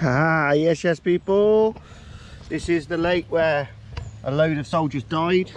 Ah, yes, yes, people. This is the lake where a load of soldiers died.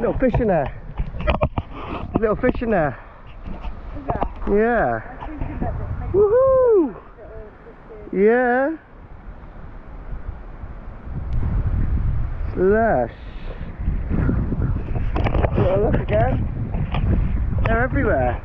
Little fish in there. Little fish in there. Yeah. Woohoo! Yeah. Slush. Look again. They're everywhere.